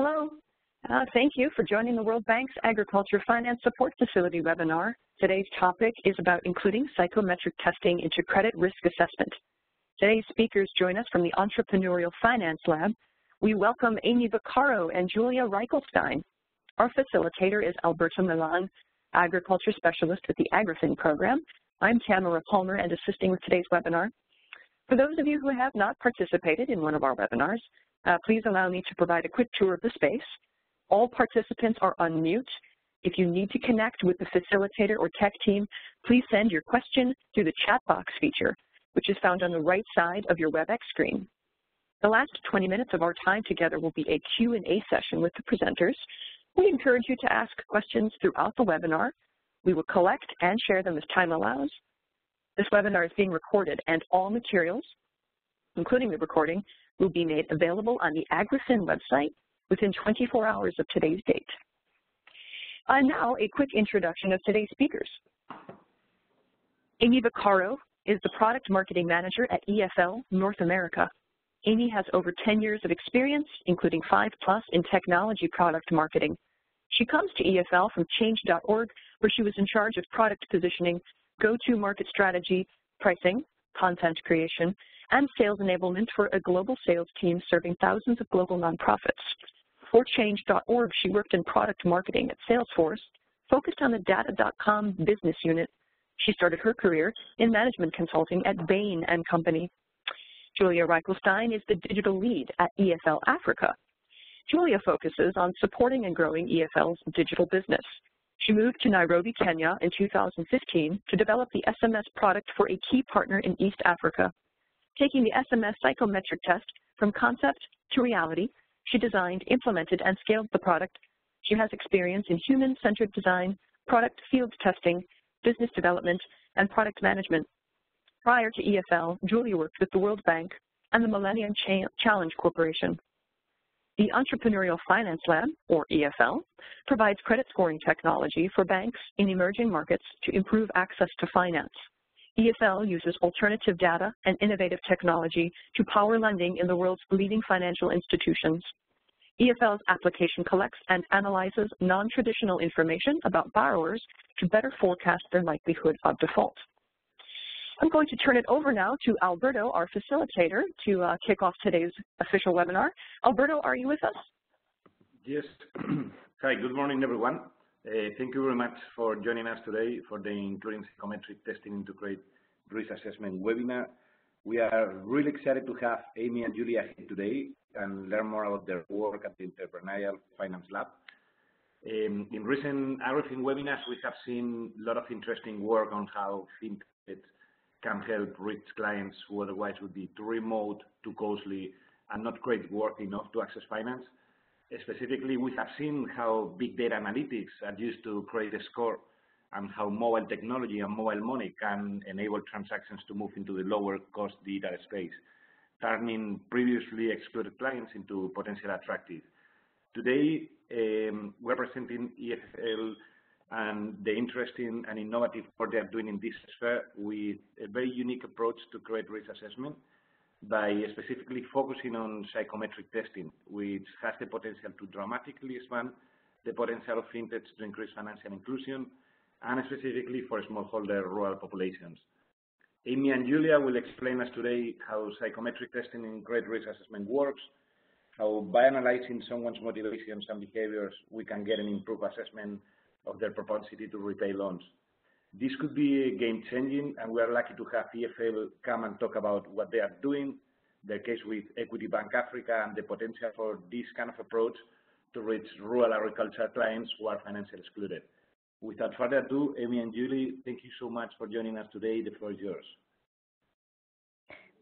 Hello. Uh, thank you for joining the World Bank's Agriculture Finance Support Facility webinar. Today's topic is about including psychometric testing into credit risk assessment. Today's speakers join us from the Entrepreneurial Finance Lab. We welcome Amy Vaccaro and Julia Reichelstein. Our facilitator is Alberto Milan, Agriculture Specialist with the AgriFin program. I'm Tamara Palmer and assisting with today's webinar. For those of you who have not participated in one of our webinars, uh, please allow me to provide a quick tour of the space. All participants are on mute. If you need to connect with the facilitator or tech team, please send your question through the chat box feature, which is found on the right side of your WebEx screen. The last 20 minutes of our time together will be a Q&A session with the presenters. We encourage you to ask questions throughout the webinar. We will collect and share them as time allows. This webinar is being recorded and all materials, including the recording, will be made available on the AgriFin website within 24 hours of today's date. And now a quick introduction of today's speakers. Amy Vaccaro is the Product Marketing Manager at EFL North America. Amy has over 10 years of experience, including five plus in technology product marketing. She comes to EFL from change.org, where she was in charge of product positioning, go-to-market strategy, pricing, content creation, and sales enablement for a global sales team serving thousands of global nonprofits. For change.org, she worked in product marketing at Salesforce, focused on the data.com business unit. She started her career in management consulting at Bain & Company. Julia Reichelstein is the digital lead at EFL Africa. Julia focuses on supporting and growing EFL's digital business. She moved to Nairobi, Kenya in 2015 to develop the SMS product for a key partner in East Africa. Taking the SMS psychometric test from concept to reality, she designed, implemented, and scaled the product. She has experience in human-centered design, product field testing, business development, and product management. Prior to EFL, Julia worked with the World Bank and the Millennium Challenge Corporation. The Entrepreneurial Finance Lab, or EFL, provides credit scoring technology for banks in emerging markets to improve access to finance. EFL uses alternative data and innovative technology to power lending in the world's leading financial institutions. EFL's application collects and analyzes non-traditional information about borrowers to better forecast their likelihood of default. I'm going to turn it over now to Alberto, our facilitator, to uh, kick off today's official webinar. Alberto, are you with us? Yes. Hi, good morning, everyone. Uh, thank you very much for joining us today for the Including Psychometric Testing into Credit Risk Assessment webinar. We are really excited to have Amy and Julia here today and learn more about their work at the Entrepreneurial Finance Lab. Um, in recent AgriFin webinars, we have seen a lot of interesting work on how fintech can help reach clients who otherwise would be too remote, too costly, and not credit worthy enough to access finance. Specifically, we have seen how big data analytics are used to create a score and how mobile technology and mobile money can enable transactions to move into the lower cost digital space, turning previously excluded clients into potentially attractive. Today, um, we're presenting EFL and the interesting and innovative work they are doing in this sphere with a very unique approach to credit risk assessment by specifically focusing on psychometric testing, which has the potential to dramatically expand the potential of fintech to increase financial inclusion, and specifically for smallholder rural populations. Amy and Julia will explain us today how psychometric testing in credit risk assessment works, how by analyzing someone's motivations and behaviors, we can get an improved assessment of their propensity to repay loans. This could be game-changing, and we are lucky to have EFL come and talk about what they are doing, their case with Equity Bank Africa, and the potential for this kind of approach to reach rural agriculture clients who are financially excluded. Without further ado, Amy and Julie, thank you so much for joining us today. The floor is yours.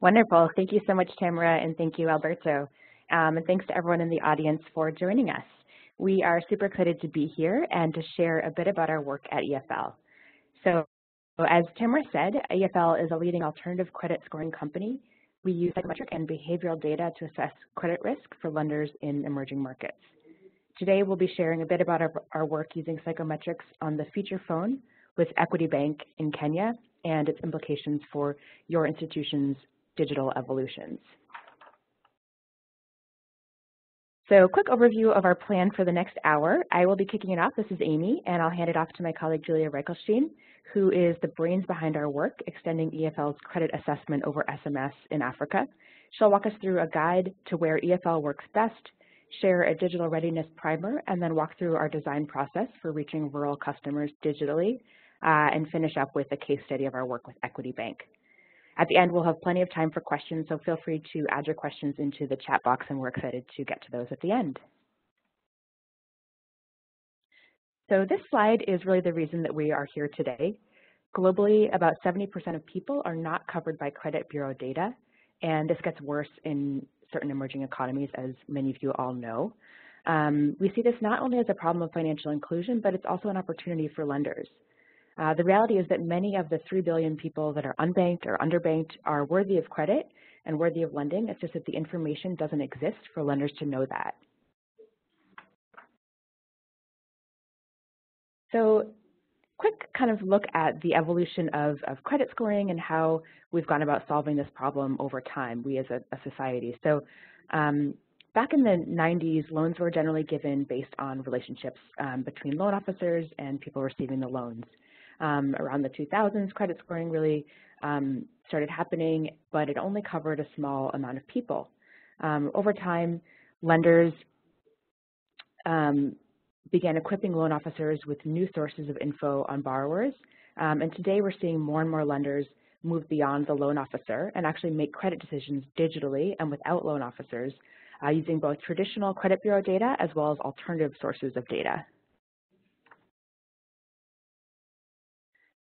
Wonderful. Thank you so much, Tamara, and thank you, Alberto. Um, and thanks to everyone in the audience for joining us. We are super excited to be here and to share a bit about our work at EFL. So as Tamara said, EFL is a leading alternative credit scoring company. We use psychometric and behavioral data to assess credit risk for lenders in emerging markets. Today we'll be sharing a bit about our, our work using psychometrics on the feature phone with Equity Bank in Kenya and its implications for your institution's digital evolutions. So quick overview of our plan for the next hour. I will be kicking it off. This is Amy, and I'll hand it off to my colleague Julia Reichelstein, who is the brains behind our work, extending EFL's credit assessment over SMS in Africa. She'll walk us through a guide to where EFL works best, share a digital readiness primer, and then walk through our design process for reaching rural customers digitally, uh, and finish up with a case study of our work with Equity Bank. At the end, we'll have plenty of time for questions, so feel free to add your questions into the chat box, and we're excited to get to those at the end. So this slide is really the reason that we are here today. Globally, about 70% of people are not covered by credit bureau data, and this gets worse in certain emerging economies, as many of you all know. Um, we see this not only as a problem of financial inclusion, but it's also an opportunity for lenders. Uh, the reality is that many of the 3 billion people that are unbanked or underbanked are worthy of credit and worthy of lending. It's just that the information doesn't exist for lenders to know that. So quick kind of look at the evolution of, of credit scoring and how we've gone about solving this problem over time, we as a, a society. So um, back in the 90s, loans were generally given based on relationships um, between loan officers and people receiving the loans. Um, around the 2000s, credit scoring really um, started happening, but it only covered a small amount of people. Um, over time, lenders um, began equipping loan officers with new sources of info on borrowers, um, and today we're seeing more and more lenders move beyond the loan officer and actually make credit decisions digitally and without loan officers uh, using both traditional credit bureau data as well as alternative sources of data.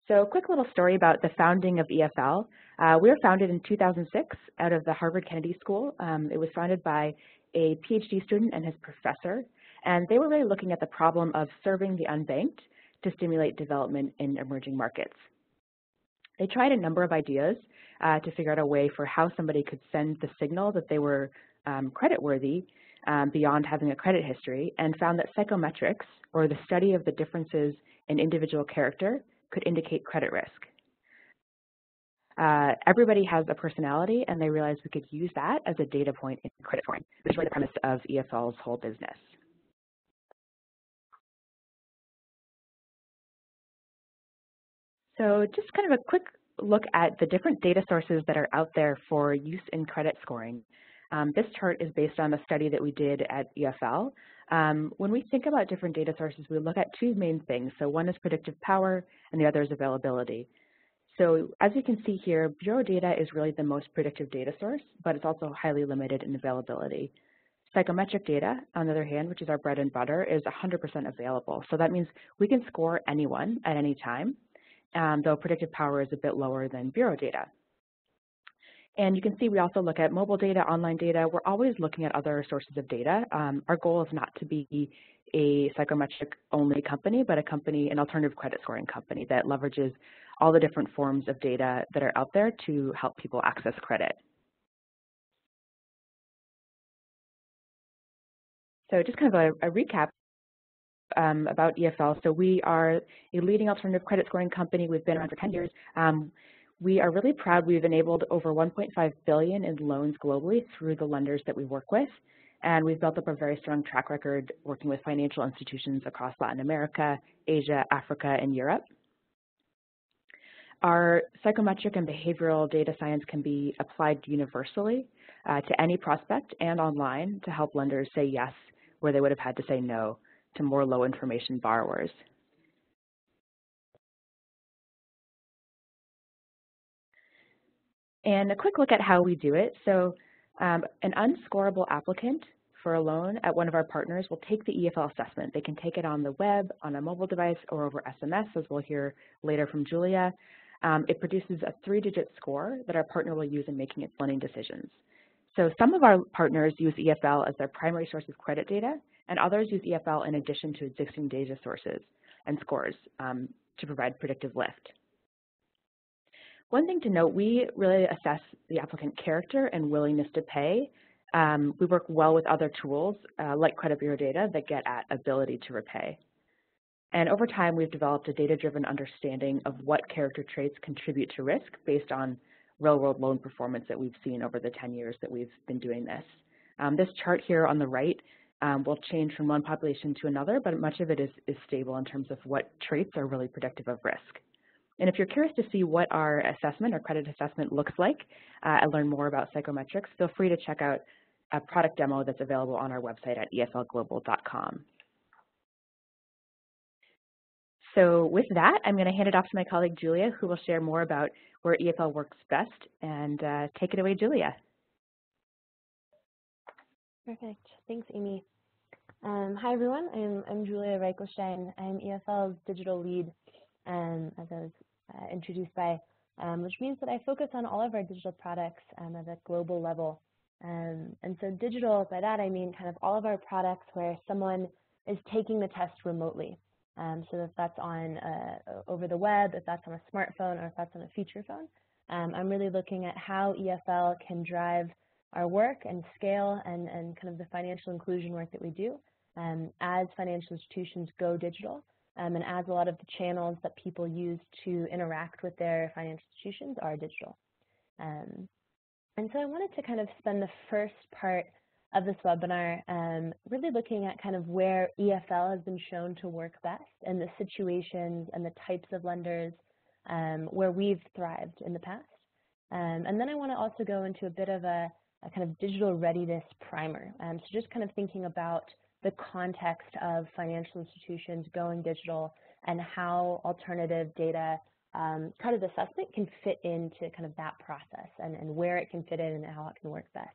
So a quick little story about the founding of EFL. Uh, we were founded in 2006 out of the Harvard Kennedy School. Um, it was founded by a PhD student and his professor, and they were really looking at the problem of serving the unbanked to stimulate development in emerging markets. They tried a number of ideas uh, to figure out a way for how somebody could send the signal that they were um, creditworthy um, beyond having a credit history and found that psychometrics, or the study of the differences in individual character, could indicate credit risk. Uh, everybody has a personality, and they realized we could use that as a data point in credit scoring, which is really the premise of EFL's whole business. So just kind of a quick look at the different data sources that are out there for use in credit scoring. Um, this chart is based on a study that we did at EFL. Um, when we think about different data sources, we look at two main things. So one is predictive power, and the other is availability. So as you can see here, bureau data is really the most predictive data source, but it's also highly limited in availability. Psychometric data, on the other hand, which is our bread and butter, is 100% available. So that means we can score anyone at any time, um, though predictive power is a bit lower than bureau data. And you can see we also look at mobile data, online data. We're always looking at other sources of data. Um, our goal is not to be a psychometric only company, but a company, an alternative credit scoring company that leverages all the different forms of data that are out there to help people access credit. So just kind of a, a recap um, about EFL. So we are a leading alternative credit scoring company. We've been around for 10 years. Um, we are really proud we've enabled over 1.5 billion in loans globally through the lenders that we work with. And we've built up a very strong track record working with financial institutions across Latin America, Asia, Africa, and Europe. Our psychometric and behavioral data science can be applied universally uh, to any prospect and online to help lenders say yes where they would have had to say no to more low information borrowers. And a quick look at how we do it. So um, an unscorable applicant for a loan at one of our partners will take the EFL assessment. They can take it on the web, on a mobile device, or over SMS, as we'll hear later from Julia. Um, it produces a three-digit score that our partner will use in making its lending decisions. So some of our partners use EFL as their primary source of credit data, and others use EFL in addition to existing data sources and scores um, to provide predictive lift. One thing to note, we really assess the applicant character and willingness to pay. Um, we work well with other tools uh, like credit bureau data that get at ability to repay. And over time, we've developed a data-driven understanding of what character traits contribute to risk based on real-world loan performance that we've seen over the 10 years that we've been doing this. Um, this chart here on the right um, will change from one population to another, but much of it is, is stable in terms of what traits are really predictive of risk. And if you're curious to see what our assessment, our credit assessment looks like, uh, and learn more about psychometrics, feel free to check out a product demo that's available on our website at eflglobal.com. So with that, I'm going to hand it off to my colleague Julia, who will share more about where EFL works best. And uh, take it away, Julia. Perfect. Thanks, Amy. Um, hi, everyone. I'm, I'm Julia Reichelstein. I'm EFL's digital lead, um, as I was uh, introduced by, um, which means that I focus on all of our digital products um, at a global level. Um, and so digital, by that I mean kind of all of our products where someone is taking the test remotely. Um, so if that's on uh, over the web, if that's on a smartphone, or if that's on a feature phone. I'm really looking at how EFL can drive our work and scale and, and kind of the financial inclusion work that we do um, as financial institutions go digital um, and as a lot of the channels that people use to interact with their financial institutions are digital. Um, and so I wanted to kind of spend the first part of this webinar, um, really looking at kind of where EFL has been shown to work best and the situations and the types of lenders um, where we've thrived in the past. Um, and then I want to also go into a bit of a, a kind of digital readiness primer. Um, so just kind of thinking about the context of financial institutions going digital and how alternative data um, credit assessment can fit into kind of that process and, and where it can fit in and how it can work best.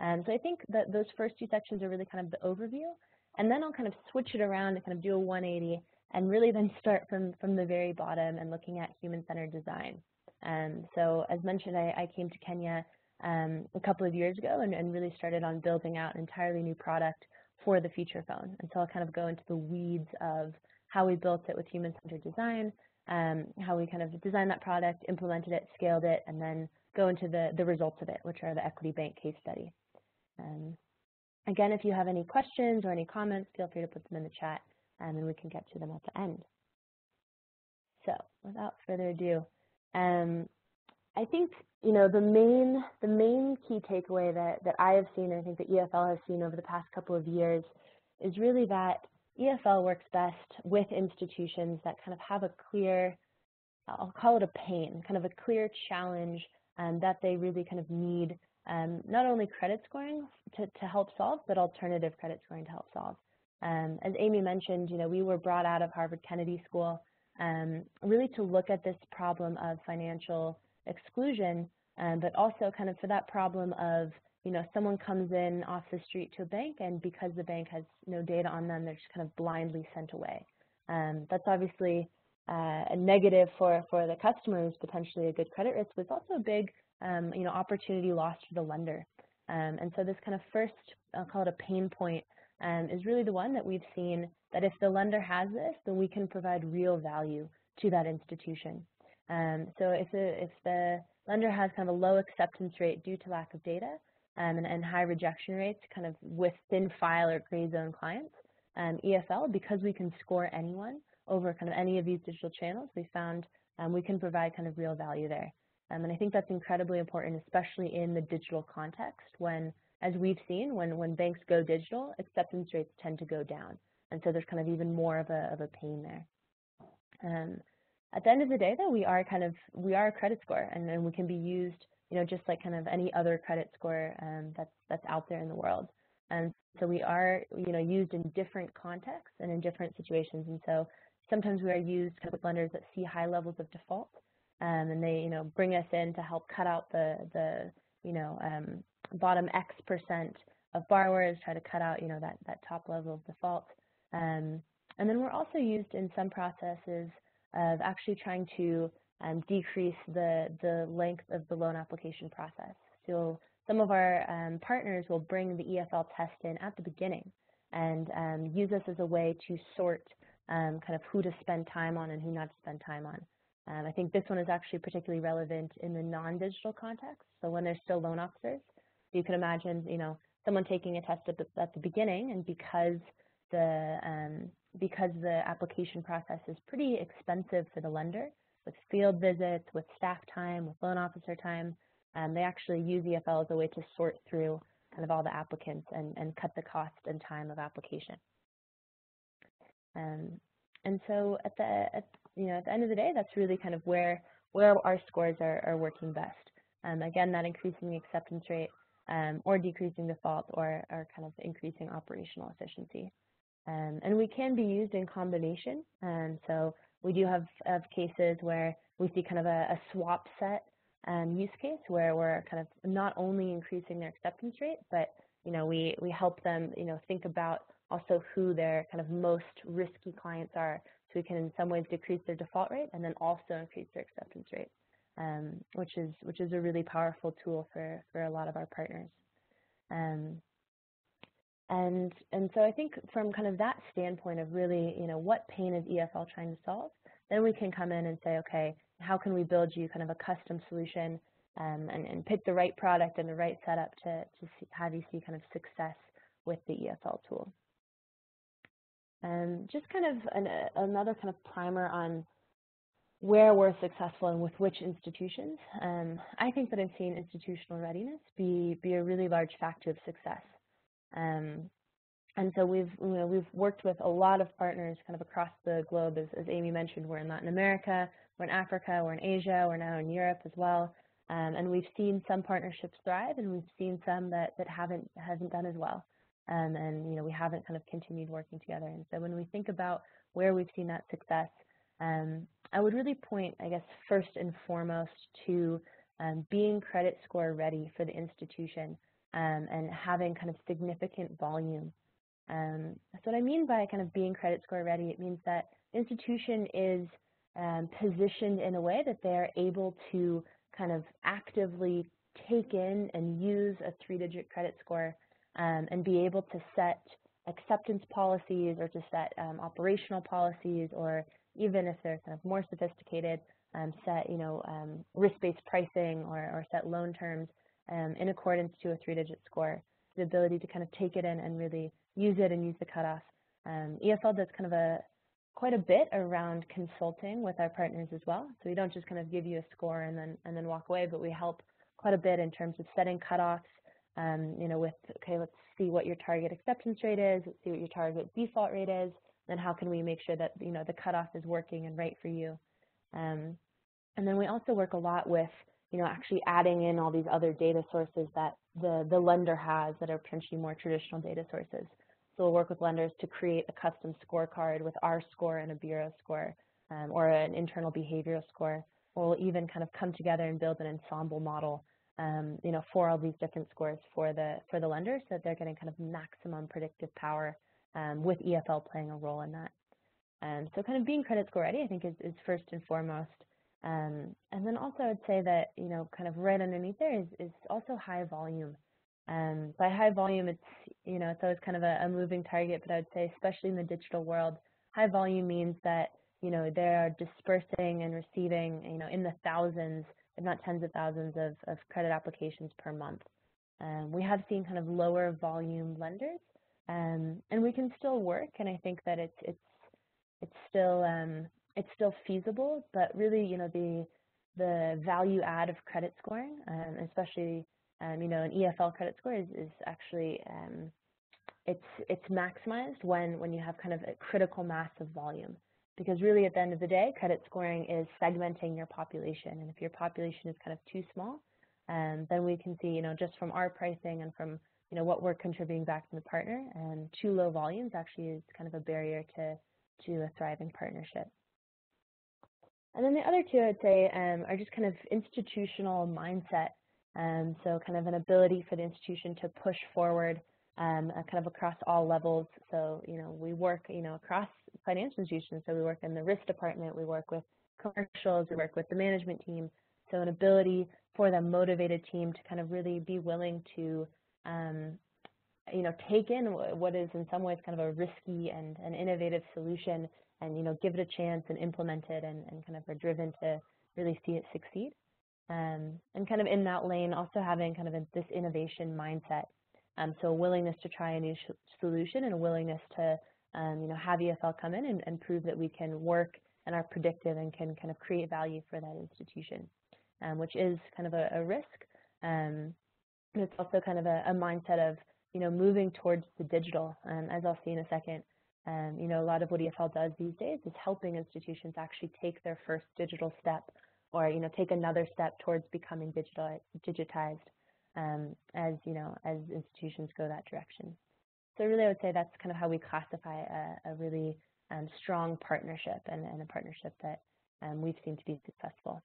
Um, so I think that those first two sections are really kind of the overview. And then I'll kind of switch it around and kind of do a 180 and really then start from, from the very bottom and looking at human-centered design. Um, so as mentioned, I, I came to Kenya um, a couple of years ago and, and, really started on building out an entirely new product for the feature phone. And so I'll kind of go into the weeds of how we built it with human-centered design, um, how we kind of designed that product, implemented it, scaled it, and then go into the, the results of it, which are the Equity Bank case study. Um, again, if you have any questions or any comments, feel free to put them in the chat um, and we can get to them at the end. So without further ado, um, I think you know the main the main key takeaway that that I have seen, and I think that EFL has seen over the past couple of years, is really that EFL works best with institutions that kind of have a clear, I'll call it a pain, kind of a clear challenge um, that they really kind of need um, not only credit scoring to, to help solve, but alternative credit scoring to help solve. Um, as Amy mentioned, you know, we were brought out of Harvard Kennedy School um, really to look at this problem of financial exclusion, um, but also kind of for that problem of, you know, someone comes in off the street to a bank and because the bank has no data on them, they're just kind of blindly sent away. Um, that's obviously uh, a negative for, for the customer who's potentially a good credit risk, but it's also a big um, you know, opportunity lost for the lender. Um, and so this kind of first, I'll call it a pain point, um, is really the one that we've seen that if the lender has this, then we can provide real value to that institution. Um, so if the, if the lender has kind of a low acceptance rate due to lack of data um, and, and, high rejection rates kind of with thin file or gray zone clients, um, EFL, because we can score anyone over kind of any of these digital channels, we found we can provide kind of real value there. Um, and I think that's incredibly important, especially in the digital context when, as we've seen, when, when banks go digital, acceptance rates tend to go down. And so there's kind of even more of a, of a pain there. At the end of the day, though, we are kind of, we are a credit score and, we can be used, you know, just like kind of any other credit score um, that's, that's out there in the world. And so we are, you know, used in different contexts and in different situations. And so sometimes we are used with lenders that see high levels of default um, and they, you know, bring us in to help cut out the, the you know, um, bottom X percent of borrowers, try to cut out, you know, that, that top level of default. Um, and then we're also used in some processes of actually trying to um, decrease the, the length of the loan application process. So some of our um, partners will bring the EFL test in at the beginning and um, use this as a way to sort um, kind of who to spend time on and who not to spend time on. Um, I think this one is actually particularly relevant in the non-digital context. So when there's still loan officers, you can imagine, you know, someone taking a test at the, at the beginning, and because the um, because the application process is pretty expensive for the lender, with field visits, with staff time, with loan officer time, um, they actually use EFL as a way to sort through kind of all the applicants and, and cut the cost and time of application. Um, and so at the at, you know at the end of the day, that's really kind of where where our scores are, are working best. Um, again, not increasing the acceptance rate um, or decreasing default or, or kind of increasing operational efficiency. Um, and we can be used in combination. And so we do have, have cases where we see kind of a, a swap set um, use case where we're kind of not only increasing their acceptance rate, but you know we we help them you know think about also who their kind of most risky clients are, so we can in some ways decrease their default rate and then also increase their acceptance rate, um, which is which is a really powerful tool for for a lot of our partners. Um, and, and so I think from kind of that standpoint of really, you know, what pain is EFL trying to solve, then we can come in and say, okay, how can we build you kind of a custom solution um, and, and pick the right product and the right setup to, to see, have you see kind of success with the EFL tool. Um, just kind of an, another kind of primer on where we're successful and with which institutions. Um, I think that I've seen institutional readiness be, be a really large factor of success. Um, and so we've you know, we've worked with a lot of partners kind of across the globe. As, as Amy mentioned, we're in Latin America, we're in Africa, we're in Asia, we're now in Europe as well. Um, and we've seen some partnerships thrive, and we've seen some that, that haven't hasn't done as well. Um, and you know we haven't kind of continued working together. And so when we think about where we've seen that success, um, I would really point, I guess, first and foremost to um, being credit score ready for the institution um, and having kind of significant volume. Um, so what I mean by kind of being credit score ready, it means that institution is um, positioned in a way that they're able to kind of actively take in and use a three-digit credit score um, and be able to set acceptance policies or to set um, operational policies or even if they're kind of more sophisticated, um, set you know risk-based pricing or, or set loan terms um, in accordance to a three-digit score, the ability to kind of take it in and really use it and use the cutoff. Um, EFL does kind of a quite a bit around consulting with our partners as well. So we don't just kind of give you a score and then and then walk away, but we help quite a bit in terms of setting cutoffs. Um, you know, with okay, let's see what your target acceptance rate is, let's see what your target default rate is, then how can we make sure that you know the cutoff is working and right for you. Um, and then we also work a lot with you know, actually adding in all these other data sources that the, the lender has that are potentially more traditional data sources. So we'll work with lenders to create a custom scorecard with our score and a bureau score um, or an internal behavioral score. We'll even kind of come together and build an ensemble model, um, you know, for all these different scores for the for the lenders so that they're getting kind of maximum predictive power um, with EFL playing a role in that. Um, so kind of being credit score ready, I think, is, is first and foremost. Um, and then also I'd say that, you know, kind of right underneath there is, is also high volume. Um, by high volume, it's, you know, it's always kind of a, a moving target, but I'd say especially in the digital world, high volume means that, you know, they're dispersing and receiving, you know, in the thousands, if not tens of thousands of, of credit applications per month. Um, we have seen kind of lower volume lenders, um, and we can still work, and I think that it's, it's, it's still, um, it's still feasible, but really, you know, the the value add of credit scoring, um, especially, um, you know, an EFL credit score is, is actually um, it's it's maximized when when you have kind of a critical mass of volume. Because really, at the end of the day, credit scoring is segmenting your population, and if your population is kind of too small, um, then we can see, you know, just from our pricing and from you know what we're contributing back to the partner, and too low volumes actually is kind of a barrier to to a thriving partnership. And then the other two I'd say um, are just kind of institutional mindset. Um, so kind of an ability for the institution to push forward um, kind of across all levels. So, you know, we work, you know, across financial institutions. So we work in the risk department, we work with commercials, we work with the management team. So an ability for the motivated team to kind of really be willing to, um, you know, take in what is in some ways kind of a risky and an innovative solution and you know give it a chance and implement it and, and kind of are driven to really see it succeed. Um, and kind of in that lane, also having kind of a, this innovation mindset. Um, so a willingness to try a new solution and a willingness to um, you know have EFL come in and, and, prove that we can work and are predictive and can kind of create value for that institution, um, which is kind of a, a risk. Um, and it's also kind of a, a mindset of, you know, moving towards the digital, um, as I'll see in a second. Um, you know, a lot of what EFL does these days is helping institutions actually take their first digital step or, you know, take another step towards becoming digital, digitized um, as, you know, as institutions go that direction. So really I would say that's kind of how we classify a, a really um, strong partnership and, and, a partnership that um, we've seen to be successful.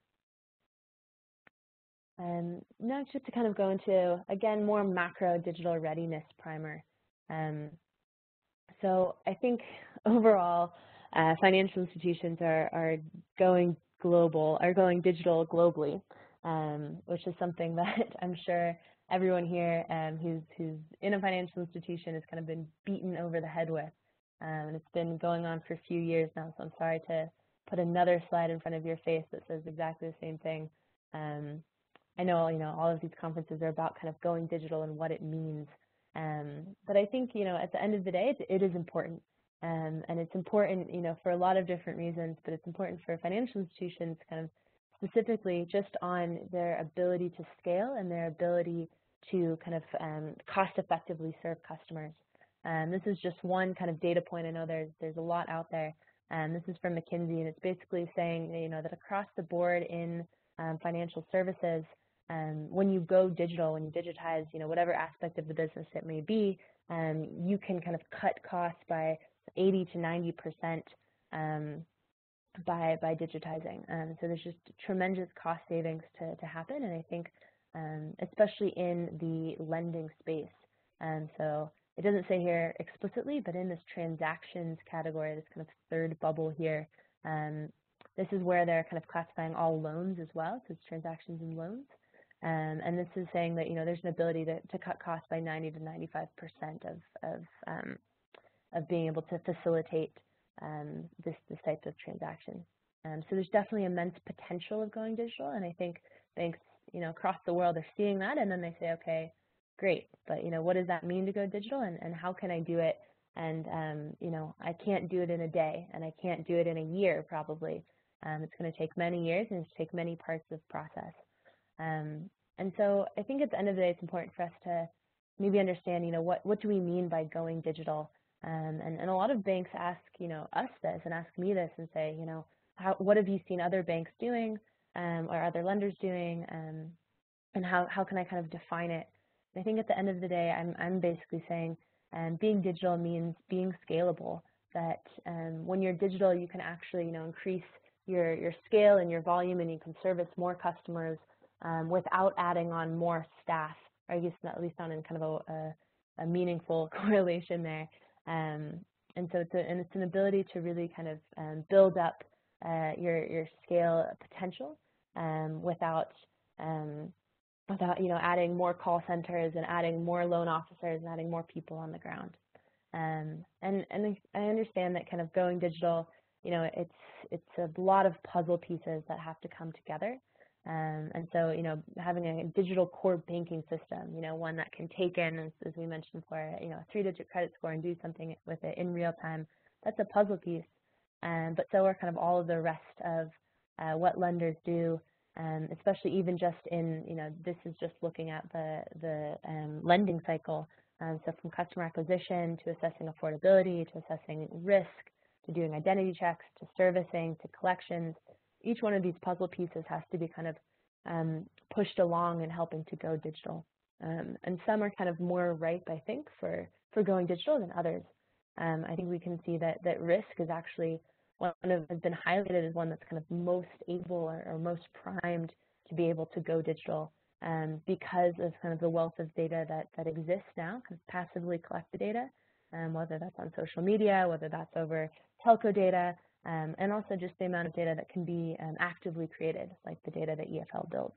Um, now just to kind of go into, again, more macro digital readiness primer. Um, so I think overall, uh, financial institutions are, are going global, are going digital globally, um, which is something that I'm sure everyone here um, who's, who's in a financial institution has kind of been beaten over the head with. Um, and it's been going on for a few years now, so I'm sorry to put another slide in front of your face that says exactly the same thing. Um, I know, you know, all of these conferences are about kind of going digital and what it means. Um, but I think, you know, at the end of the day, it, it is important. Um, and it's important, you know, for a lot of different reasons, but it's important for financial institutions kind of specifically just on their ability to scale and their ability to kind of um, cost effectively serve customers. Um, this is just one kind of data point. I know there's, there's a lot out there. Um, this is from McKinsey, and it's basically saying, you know, that across the board in um, financial services, um, when you go digital, when you digitize, you know, whatever aspect of the business it may be, um, you can kind of cut costs by 80 to 90 percent um, by by digitizing. Um, so there's just tremendous cost savings to to happen, and I think um, especially in the lending space. And so it doesn't say here explicitly, but in this transactions category, this kind of third bubble here, um, this is where they're kind of classifying all loans as well, so it's transactions and loans. Um, and this is saying that you know there's an ability to, to cut costs by 90 to 95 percent of of um, of being able to facilitate um, this this type of transaction. Um, so there's definitely immense potential of going digital, and I think banks you know across the world are seeing that, and then they say, okay, great, but you know what does that mean to go digital, and, and how can I do it? And um, you know I can't do it in a day, and I can't do it in a year probably. Um, it's going to take many years, and it's take many parts of process. Um, and so I think at the end of the day, it's important for us to maybe understand, you know, what, what do we mean by going digital? Um, and, and a lot of banks ask, you know, us this and ask me this and say, you know, how, what have you seen other banks doing um, or other lenders doing? Um, and how, how can I kind of define it? And I think at the end of the day, I'm, I'm basically saying um, being digital means being scalable, that um, when you're digital, you can actually, you know, increase your, your scale and your volume and you can service more customers um, without adding on more staff, or I guess at least not in kind of a, a, a meaningful correlation there. Um, and so it's, a, and it's an ability to really kind of um, build up uh, your, your scale potential um, without, um, without you know, adding more call centers and adding more loan officers and adding more people on the ground. Um, and, and I understand that kind of going digital, you know, it's, it's a lot of puzzle pieces that have to come together. Um, and so, you know, having a digital core banking system, you know, one that can take in, as, as we mentioned before, you know, a three-digit credit score and do something with it in real time, that's a puzzle piece. Um, but so are kind of all of the rest of uh, what lenders do, um, especially even just in, you know, this is just looking at the, the um, lending cycle. Um, so from customer acquisition to assessing affordability to assessing risk to doing identity checks to servicing to collections, each one of these puzzle pieces has to be kind of um, pushed along and helping to go digital. Um, and some are kind of more ripe, I think, for, for going digital than others. Um, I think we can see that, that risk is actually one of has been highlighted as one that's kind of most able or, or most primed to be able to go digital um, because of kind of the wealth of data that, that exists now, kind of passively collected data, um, whether that's on social media, whether that's over telco data, um, and also just the amount of data that can be um, actively created, like the data that EFL builds.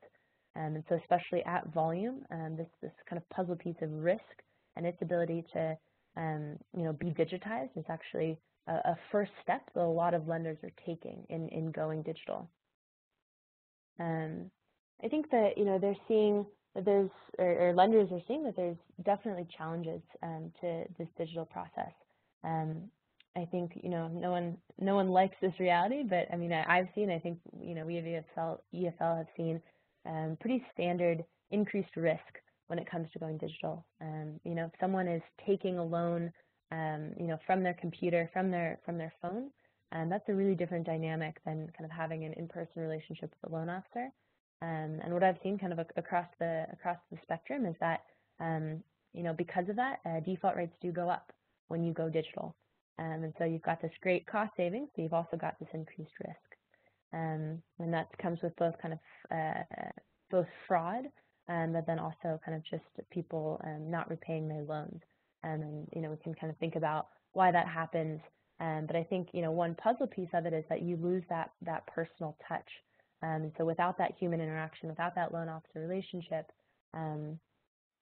Um, and so especially at volume, um, this, this kind of puzzle piece of risk and its ability to um, you know, be digitized is actually a, a, first step that a lot of lenders are taking in, in going digital. Um, I think that you know they're seeing that there's, or, or lenders are seeing that there's definitely challenges to this digital process. Um, I think you know no one no one likes this reality, but I mean I, have seen I think you know we have EFL EFL have seen um, pretty standard increased risk when it comes to going digital. Um, you know, if someone is taking a loan, um, you know, from their computer, from their from their phone, um, that's a really different dynamic than kind of having an in-person relationship with a loan officer. Um, and what I've seen kind of across the across the spectrum is that um, you know because of that, uh, default rates do go up when you go digital. Um, and so you've got this great cost savings, but you've also got this increased risk. Um, and that comes with both kind of uh, both fraud, um, but then also kind of just people um, not repaying their loans. Um, and you know we can kind of think about why that happens. Um, but I think you know one puzzle piece of it is that you lose that that personal touch. Um, so without that human interaction, without that loan officer relationship,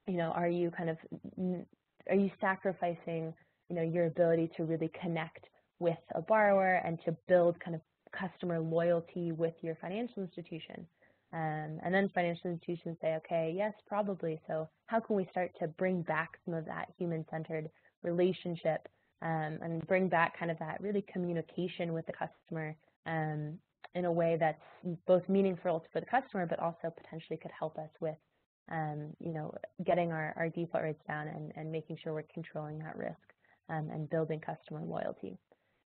you know, are you kind of are you sacrificing you know your ability to really connect with a borrower and to build kind of customer loyalty with your financial institution. Um, and then financial institutions say, okay, yes, probably. So how can we start to bring back some of that human-centered relationship um, and bring back kind of that really communication with the customer um, in a way that's both meaningful for the customer, but also potentially could help us with, um, you know, getting our, our default rates down and, and making sure we're controlling that risk um, and building customer loyalty.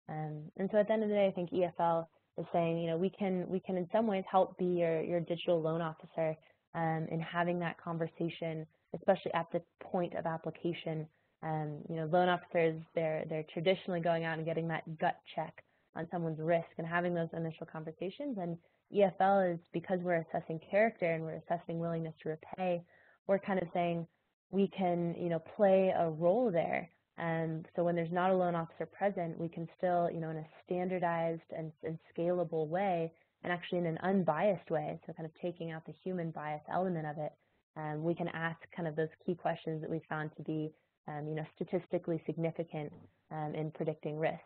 Um, and so at the end of the day, I think EFL is saying, you know, we can we can in some ways help be your your digital loan officer um, in having that conversation, especially at the point of application. Um, you know, loan officers they're they're traditionally going out and getting that gut check on someone's risk and having those initial conversations. And EFL is because we're assessing character and we're assessing willingness to repay. We're kind of saying we can you know play a role there and so when there's not a loan officer present, we can still, you know, in a standardized and, and, scalable way, and actually in an unbiased way, so kind of taking out the human bias element of it, um, we can ask kind of those key questions that we found to be, um, you know, statistically significant um, in predicting risk.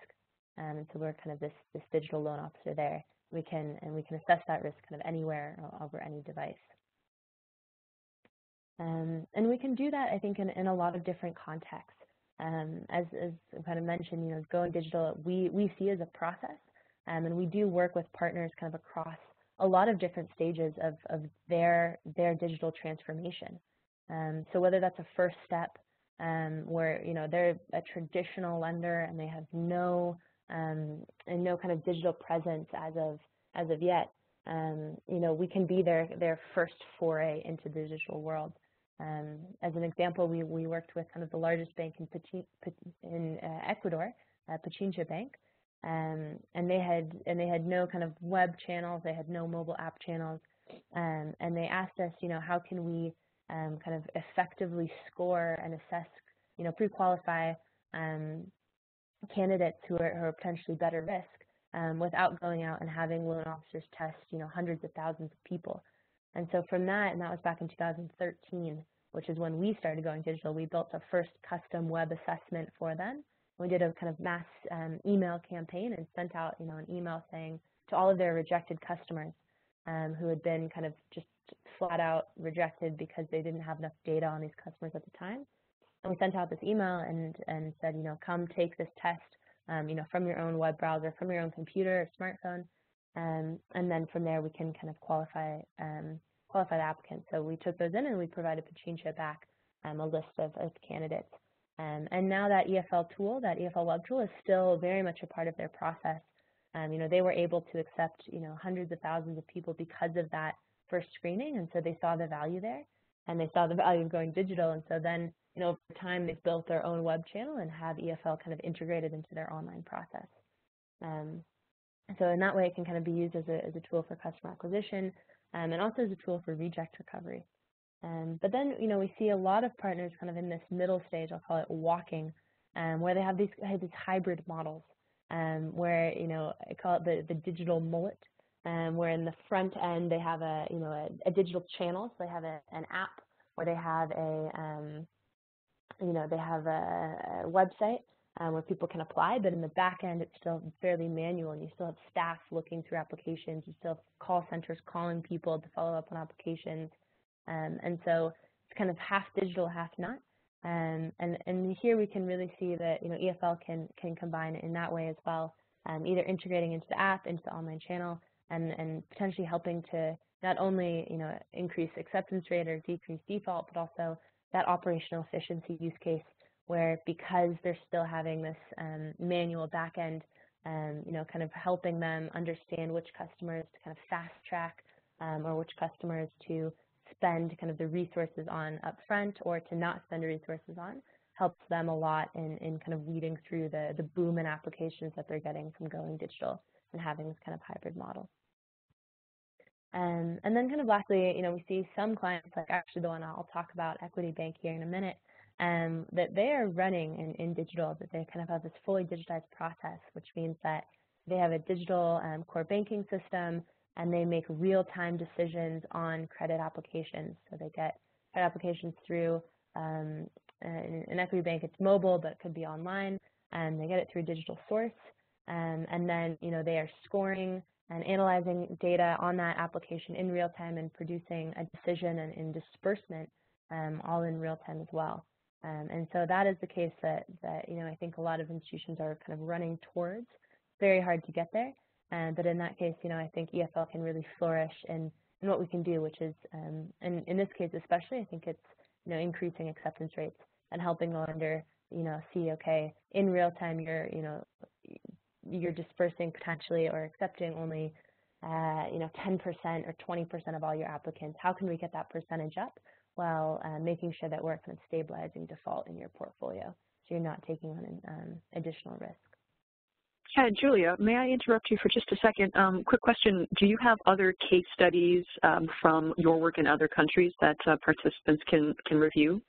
Um, and so we're kind of this, this digital loan officer there. We can, and we can assess that risk kind of anywhere over any device. Um, and we can do that, I think, in, in a lot of different contexts. Um, as, as kind of mentioned, you know, going digital, we, we see as a process, um, and we do work with partners kind of across a lot of different stages of, of their, their digital transformation. Um, so whether that's a first step um, where, you know, they're a traditional lender and they have no, um, and no kind of digital presence as of, as of yet, um, you know, we can be their, their first foray into the digital world. Um, as an example, we, we worked with kind of the largest bank in, Pachin, in uh, Ecuador, uh, Pichincha Bank, um, and they had and they had no kind of web channels, they had no mobile app channels, um, and they asked us, you know, how can we um, kind of effectively score and assess, you know, pre-qualify um, candidates who are, who are potentially better risk um, without going out and having loan officers test, you know, hundreds of thousands of people. And so from that, and that was back in 2013, which is when we started going digital, we built a first custom web assessment for them. We did a kind of mass um, email campaign and sent out, you know, an email saying to all of their rejected customers um, who had been kind of just flat out rejected because they didn't have enough data on these customers at the time. And we sent out this email and, and said, you know, come take this test, um, you know, from your own web browser, from your own computer or smartphone, um, and then from there, we can kind of qualify um, qualify the applicants. So we took those in and we provided Pichincha back um, a list of, of candidates. Um, and now that EFL tool, that EFL web tool, is still very much a part of their process. Um, you know, they were able to accept you know hundreds of thousands of people because of that first screening, and so they saw the value there, and they saw the value of going digital. And so then, you know, over time, they've built their own web channel and have EFL kind of integrated into their online process. Um, so in that way, it can kind of be used as a, as a tool for customer acquisition um, and also as a tool for reject recovery. Um, but then, you know, we see a lot of partners kind of in this middle stage, I'll call it walking, um, where they have these, have these hybrid models, um, where, you know, I call it the, the digital mullet, um, where in the front end they have a, you know, a, a digital channel, so they have a, an app where they have a, um, you know, they have a, a website um, where people can apply, but in the back end, it's still fairly manual, and you still have staff looking through applications. You still have call centers calling people to follow up on applications, um, and so it's kind of half digital, half not. Um, and, and here we can really see that you know EFL can can combine in that way as well, um, either integrating into the app, into the online channel, and, and potentially helping to not only you know increase acceptance rate or decrease default, but also that operational efficiency use case where because they're still having this um, manual backend, um, you know, kind of helping them understand which customers to kind of fast track um, or which customers to spend kind of the resources on upfront or to not spend resources on helps them a lot in, in kind of weeding through the, the boom in applications that they're getting from going digital and having this kind of hybrid model. Um, and then kind of lastly, you know, we see some clients, like actually the one I'll talk about, Equity Bank here in a minute, um, that they are running in, in digital, that they kind of have this fully digitized process, which means that they have a digital um, core banking system and they make real-time decisions on credit applications. So they get credit applications through um, an equity bank, it's mobile, but it could be online, and they get it through a digital source. Um, and then, you know, they are scoring and analyzing data on that application in real time and producing a decision and, and disbursement um, all in real time as well. Um, and so that is the case that, that, you know, I think a lot of institutions are kind of running towards. very hard to get there, uh, but in that case, you know, I think EFL can really flourish in, in what we can do, which is, um, and in this case especially, I think it's, you know, increasing acceptance rates and helping the lender, you know, see, okay, in real time, you're, you know, you're dispersing potentially or accepting only, uh, you know, 10% or 20% of all your applicants. How can we get that percentage up while uh, making sure that we're kind of stabilizing default in your portfolio so you're not taking on an um, additional risk? Uh, Julia, may I interrupt you for just a second? Um, quick question. Do you have other case studies um, from your work in other countries that uh, participants can, can review?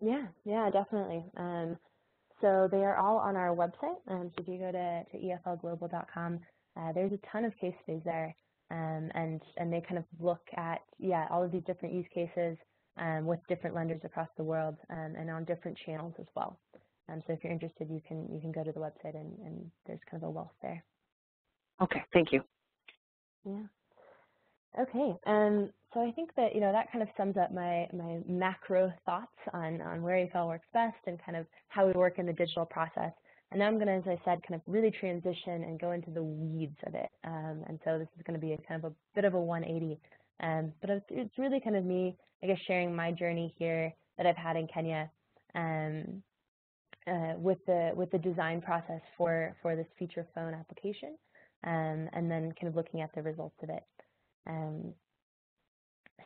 Yeah, yeah, definitely. Um, so they are all on our website. Um, so if you go to, to eflglobal.com, uh, there's a ton of case studies there. Um, and, and they kind of look at, yeah, all of these different use cases um, with different lenders across the world um, and on different channels as well. Um, so if you're interested, you can, you can go to the website and, and there's kind of a wealth there. Okay, thank you. Yeah. Okay, um, so I think that you know that kind of sums up my my macro thoughts on on where EFL works best and kind of how we work in the digital process. And now I'm going to, as I said, kind of really transition and go into the weeds of it. Um, and so this is going to be a kind of a bit of a 180. Um, but it's really kind of me, I guess, sharing my journey here that I've had in Kenya um, uh, with the with the design process for for this feature phone application, um, and then kind of looking at the results of it. Um,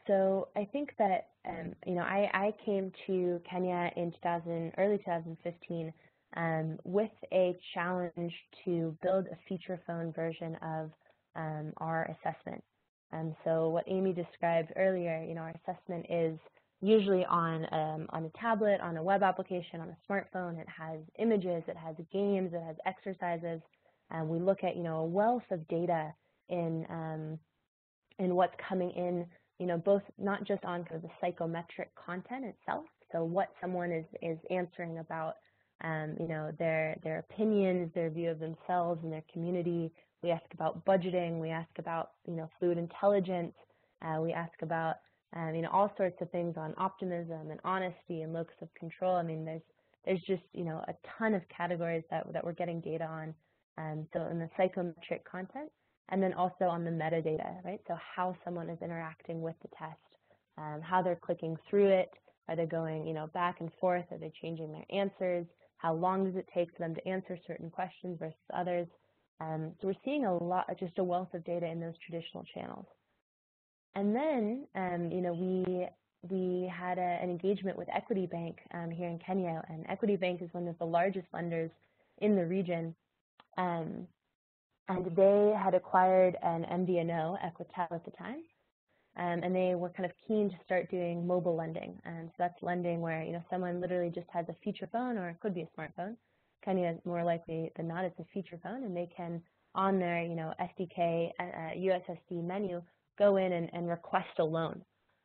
so I think that um, you know I, I came to Kenya in 2000, early 2015 um, with a challenge to build a feature phone version of um, our assessment. And so what Amy described earlier, you know, our assessment is usually on um, on a tablet, on a web application, on a smartphone. It has images, it has games, it has exercises. And we look at you know a wealth of data in um, in what's coming in, you know, both not just on kind of the psychometric content itself, so what someone is, is answering about, um, you know, their, their opinions, their view of themselves and their community. We ask about budgeting. We ask about, you know, fluid intelligence. Uh, we ask about, um, you know, all sorts of things on optimism and honesty and locus of control. I mean, there's, there's just, you know, a ton of categories that, that we're getting data on. Um, so in the psychometric content, and then also on the metadata, right? So how someone is interacting with the test, um, how they're clicking through it, are they going, you know, back and forth, are they changing their answers, how long does it take for them to answer certain questions versus others. Um, so we're seeing a lot, just a wealth of data in those traditional channels. And then, um, you know, we we had a, an engagement with Equity Bank um, here in Kenya, and Equity Bank is one of the largest lenders in the region. Um, and they had acquired an MVNO, Equitel at the time, um, and they were kind of keen to start doing mobile lending. And so that's lending where you know someone literally just has a feature phone, or it could be a smartphone. Kenya is more likely than not it's a feature phone, and they can on their you know SDK uh, USSD menu go in and, and request a loan.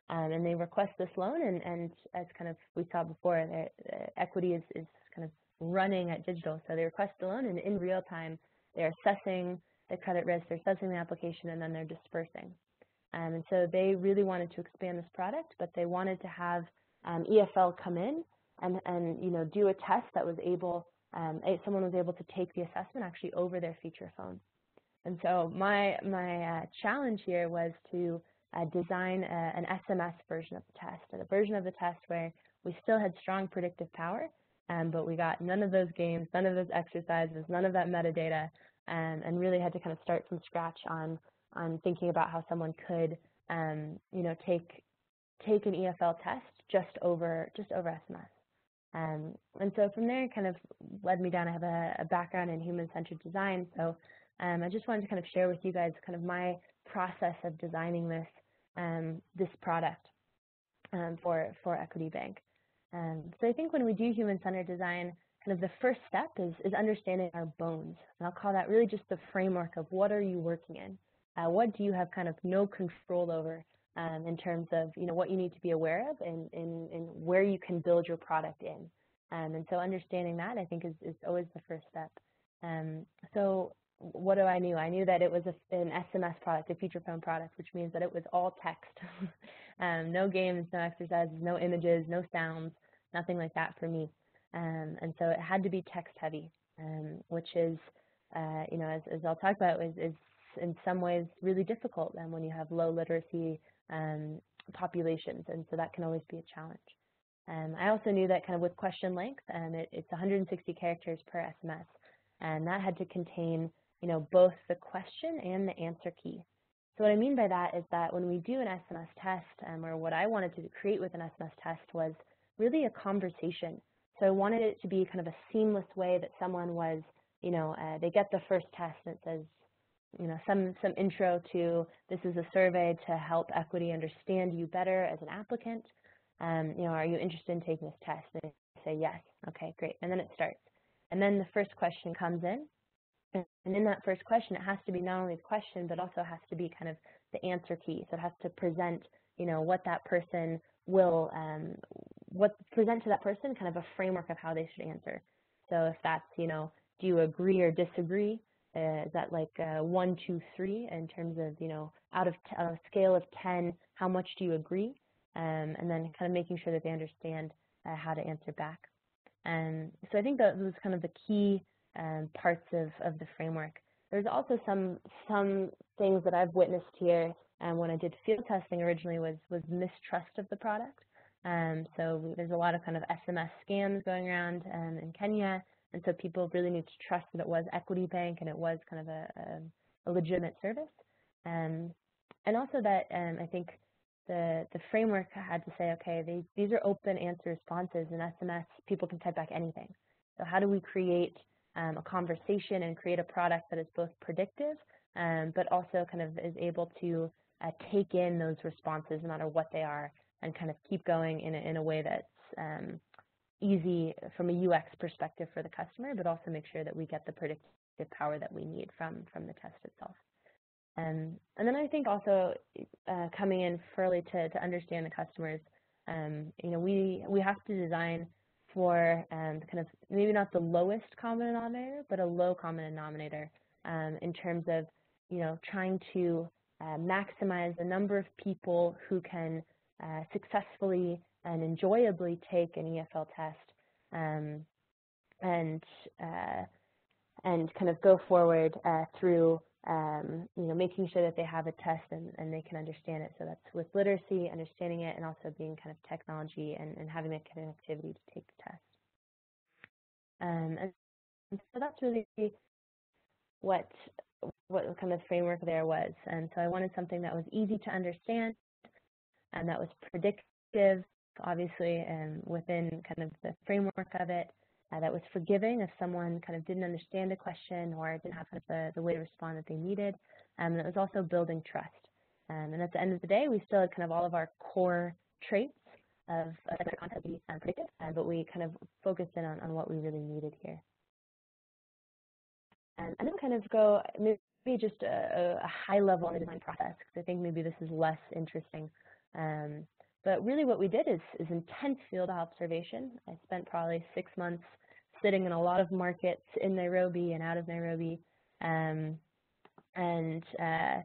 Um, and they request this loan, and, and as kind of we saw before, uh, equity is, is kind of running at digital. So they request a loan, and in real time, they're assessing the credit risk, they're assessing the application, and then they're dispersing. Um, and so they really wanted to expand this product, but they wanted to have um, EFL come in and, and you know do a test that was able, um, someone was able to take the assessment actually over their feature phone. and so my, my uh, challenge here was to uh, design a, an SMS version of the test, and a version of the test where we still had strong predictive power, um, but we got none of those games, none of those exercises, none of that metadata, um, and really had to kind of start from scratch on, on thinking about how someone could, um, you know, take, take an EFL test just over, just over SMS. Um, and so from there, it kind of led me down. I have a, a background in human-centered design, so um, I just wanted to kind of share with you guys kind of my process of designing this um, this product um, for for Equity Bank. Um, so I think when we do human-centered design, kind of the first step is is understanding our bones, and I'll call that really just the framework of what are you working in, uh, what do you have kind of no control over um, in terms of you know what you need to be aware of and, and, and where you can build your product in. Um, and so understanding that I think is, is always the first step. Um, so what do I knew? I knew that it was a, an SMS product, a feature phone product, which means that it was all text. um, no games, no exercises, no images, no sounds, nothing like that for me. Um, and so it had to be text heavy, um, which is, uh, you know, as, as, I'll talk about, is, is in some ways really difficult um, when you have low literacy um, populations, and so that can always be a challenge. Um, I also knew that kind of with question length, and it, it's 160 characters per SMS, and that had to contain you know, both the question and the answer key. So what I mean by that is that when we do an SMS test, um, or what I wanted to create with an SMS test was really a conversation. So I wanted it to be kind of a seamless way that someone was, you know, uh, they get the first test and it says, you know, some, some intro to this is a survey to help equity understand you better as an applicant. Um, you know, are you interested in taking this test? And they say yes. Okay, great. And then it starts. And then the first question comes in, and in that first question, it has to be not only the question, but also has to be kind of the answer key. So it has to present, you know, what that person will, um, what present to that person kind of a framework of how they should answer. So if that's, you know, do you agree or disagree? Uh, is that like uh, one, two, three in terms of, you know, out of a scale of 10, how much do you agree? Um, and then kind of making sure that they understand uh, how to answer back. And so I think that was kind of the key um, parts of, of the framework. There's also some some things that I've witnessed here um, when I did field testing originally was was mistrust of the product. Um, so there's a lot of kind of SMS scams going around um, in Kenya, and so people really need to trust that it was Equity Bank and it was kind of a, a, a legitimate service. Um, and also that um, I think the, the framework had to say, okay, these, these are open answer responses. In SMS, people can type back anything. So how do we create um, a conversation and create a product that is both predictive, um, but also kind of is able to uh, take in those responses no matter what they are and kind of keep going in a, in a way that's um, easy from a UX perspective for the customer, but also make sure that we get the predictive power that we need from, from the test itself. Um, and then I think also uh, coming in fairly to, to understand the customers, um, you know, we, we have to design for um, kind of maybe not the lowest common denominator, but a low common denominator um, in terms of, you know, trying to uh, maximize the number of people who can uh, successfully and enjoyably take an EFL test um, and uh, and kind of go forward uh, through um, you know, making sure that they have a test and, and they can understand it. So that's with literacy, understanding it, and also being kind of technology and, and having the connectivity to take the test. Um, and, so that's really what what kind of framework there was. And so I wanted something that was easy to understand and that was predictive, obviously, and within kind of the framework of it, uh, that was forgiving if someone kind of didn't understand a question or didn't have kind of the, the way to respond that they needed. Um, and it was also building trust. Um, and at the end of the day, we still had kind of all of our core traits of, of content be um, uh, but we kind of focused in on, on what we really needed here. Um, and then kind of go maybe just a, a high level design process, because I think maybe this is less interesting. Um, but really what we did is, is intense field observation. I spent probably six months sitting in a lot of markets in Nairobi and out of Nairobi, um, and uh,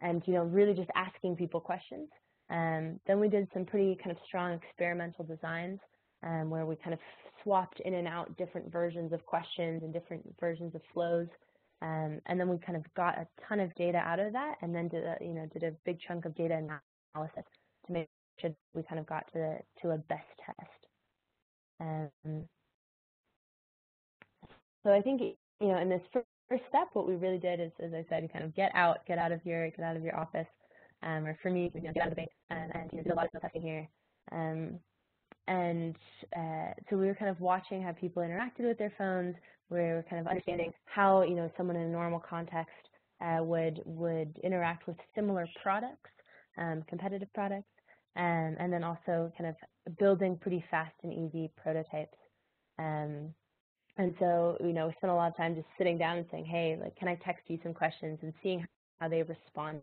and you know really just asking people questions. Um, then we did some pretty kind of strong experimental designs um, where we kind of swapped in and out different versions of questions and different versions of flows. Um, and then we kind of got a ton of data out of that, and then did a, you know did a big chunk of data analysis to make sure we kind of got to to a best test. Um, so I think you know in this first step, what we really did is, as I said, kind of get out, get out of your get out of your office, um, or for me, you know, get out of the bank, and, and you know, do a lot of testing here. Um, and uh, so we were kind of watching how people interacted with their phones. We were kind of understanding how you know someone in a normal context uh, would would interact with similar products, um, competitive products, um, and then also kind of building pretty fast and easy prototypes. Um, and so you know we spent a lot of time just sitting down and saying, hey, like, can I text you some questions and seeing how they responded.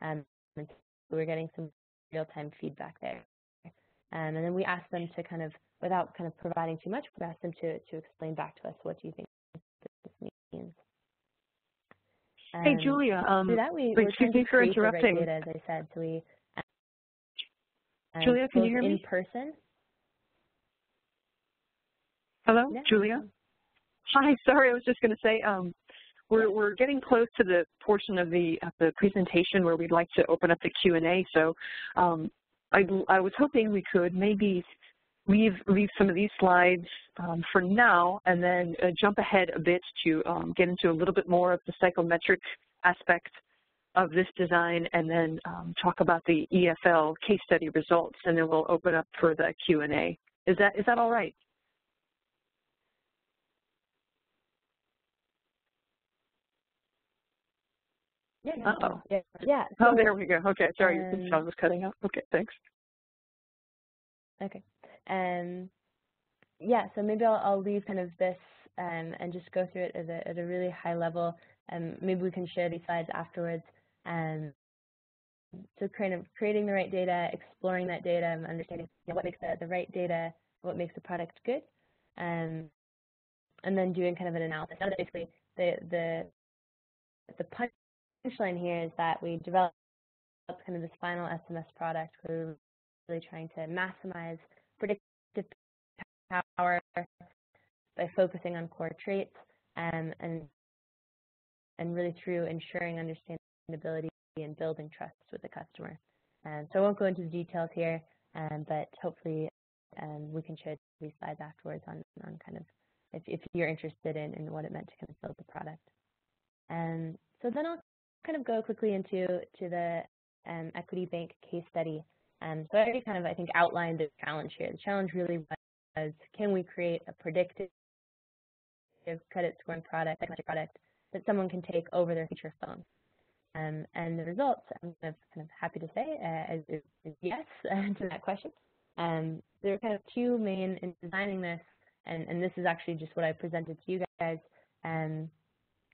Um, and we were getting some real-time feedback there. Um, and then we asked them to kind of, without kind of providing too much, we asked them to, to explain back to us what do you think this means. Um, hey, Julia. Um, that, we, excuse me for interrupting. Right data, as I said. So we, Julia, can you hear in me? person. Hello, yeah. Julia. Hi, sorry, I was just going to say, um, we're, we're getting close to the portion of the, of the presentation where we'd like to open up the Q&A. So um, I, I was hoping we could maybe leave, leave some of these slides um, for now and then uh, jump ahead a bit to um, get into a little bit more of the psychometric aspect of this design and then um, talk about the EFL case study results and then we'll open up for the Q&A. Is that, is that all right? Yeah. Uh-oh. Yeah. yeah. oh, there we go. Okay, sorry, um, sound was cutting out. Okay, thanks. Okay. Um, yeah, so maybe I'll, I'll leave kind of this um, and just go through it at a, at a really high level. Um, maybe we can share these slides afterwards. Um, so kind of creating the right data, exploring that data, and understanding you know, what makes the, the right data, what makes the product good, um, and then doing kind of an analysis. Now, basically, the the the punchline here is that we developed kind of this final SMS product we're really trying to maximize predictive power by focusing on core traits um, and and really through ensuring understandability and building trust with the customer. Um, so I won't go into the details here, um, but hopefully um, we can share these slides afterwards on, on kind of if, if you're interested in, in what it meant to kind of build the product. And so then I'll kind of go quickly into to the um, equity bank case study. Um, so I already kind of, I think, outlined the challenge here. The challenge really was, can we create a predictive credit scoring product, product, that someone can take over their feature phone? Um, and the results, I'm kind of, happy to say, uh, is, is, yes to that question. Um, there are kind of two main in designing this, and, and this is actually just what I presented to you guys. Um,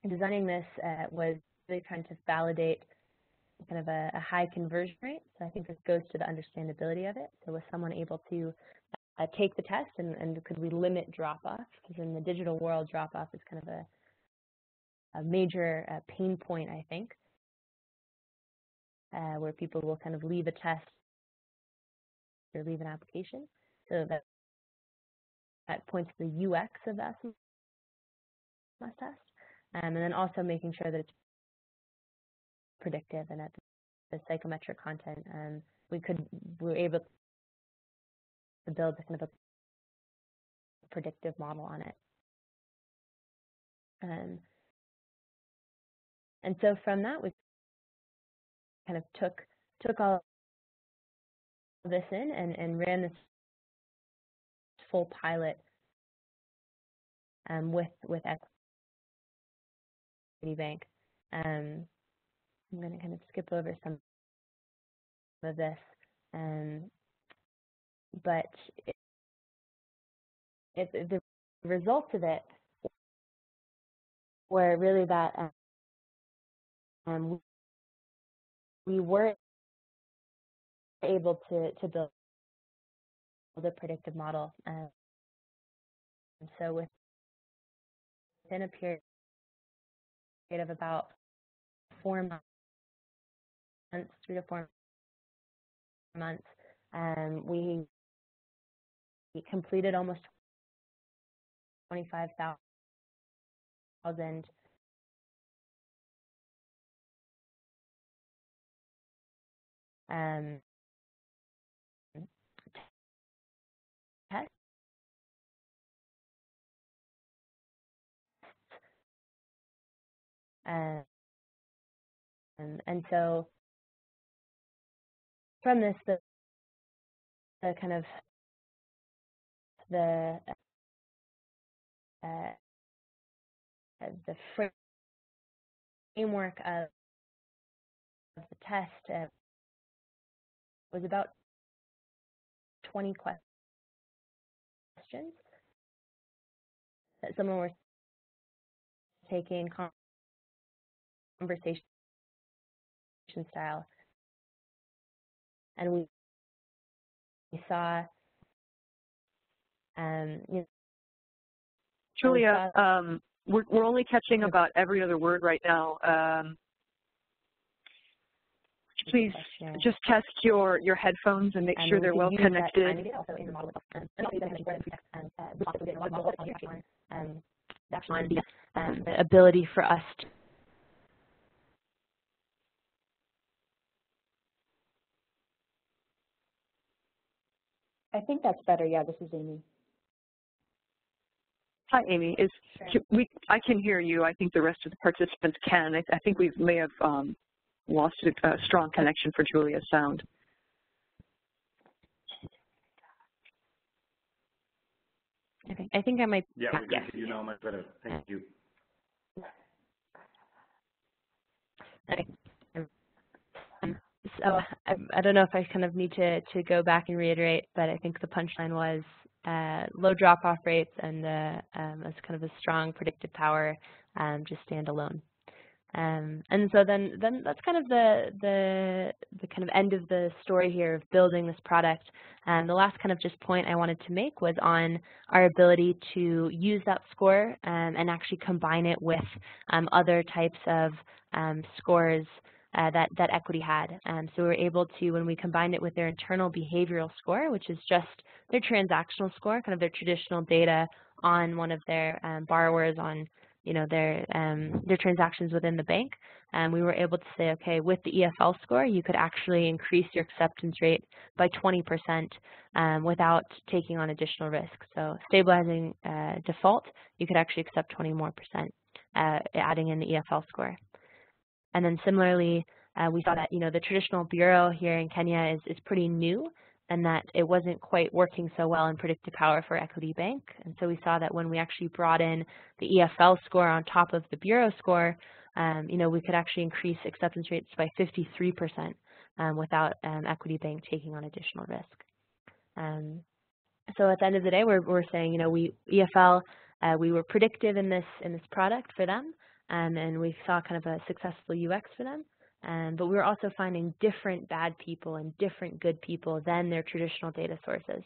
designing this uh, was really trying to validate kind of a, a, high conversion rate. So I think this goes to the understandability of it. So was someone able to uh, take the test and, and, could we limit drop-off? Because in the digital world, drop-off is kind of a, a major uh, pain point, I think, uh, where people will kind of leave a test or leave an application. So that, that points to the UX of the SMS test. Um, and then also making sure that it's predictive and at the psychometric content, um, we could we were able to build kind of a predictive model on it. Um, and so from that, we kind of took took all this in and, and ran this full pilot um, with with Equity Bank. Um, I'm going to kind of skip over some of this, um, but it, it, the results of it were really that um, we were able to, to build the predictive model. Um, so within a period of about four months, months, three to four months, um, we completed almost 25,000 um. Um, and, so from this, the, the kind of the uh, the framework of, of the test uh, was about 20 questions that someone was taking conversation style. And we, we saw, um, you know, Julia, um, we're, we're only catching about every other word right now. Um, please just test your, your headphones and make and sure they're well connected. Um, the ability for us to I think that's better. Yeah, this is Amy. Hi, Amy. Is sure. we? I can hear you. I think the rest of the participants can. I, I think we may have um, lost a, a, strong connection for Julia's sound. Okay, I think I might. Yeah, we can hear you know much better. Thank you. Okay. So I, I, don't know if I kind of need to, to go back and reiterate, but I think the punchline was uh, low drop-off rates and uh, um, as kind of a strong predictive power um, just stand alone. Um, and so then, then that's kind of the, the, the kind of end of the story here of building this product. And the last kind of just point I wanted to make was on our ability to use that score um, and actually combine it with um, other types of um, scores uh, that, that equity had. Um, so we were able to, when we combined it with their internal behavioral score, which is just their transactional score, kind of their traditional data on one of their um, borrowers on you know, their, um, their transactions within the bank, and we were able to say, okay, with the EFL score, you could actually increase your acceptance rate by 20% um, without taking on additional risk. So stabilizing uh, default, you could actually accept 20 more percent, uh, adding in the EFL score. And then similarly, uh, we saw that you know the traditional bureau here in Kenya is, is pretty new and that it wasn't quite working so well in predictive power for Equity Bank. And so we saw that when we actually brought in the EFL score on top of the bureau score, um, you know, we could actually increase acceptance rates by 53% um, without um, Equity Bank taking on additional risk. Um, so at the end of the day, we're, we're saying, you know, we EFL, uh, we were predictive in this in this product for them, um, and we saw kind of a successful UX for them. Um, but we were also finding different bad people and different good people than their traditional data sources,